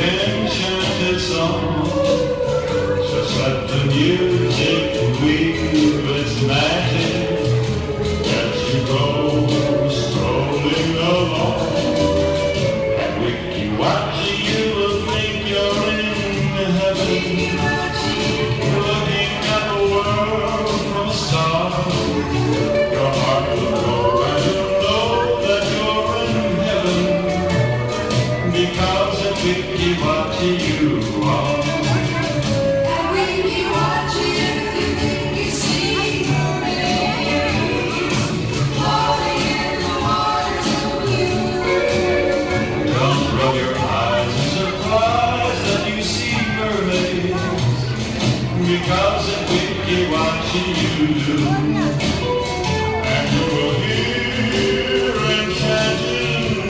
enchanted song. Just let the music weave its magic as you go strolling along. And Weeki Wachee you will think you're in heaven, if you want to you. And when you watch it, you think you see floating in the. Don't roll your eyes you see mermaids, because you.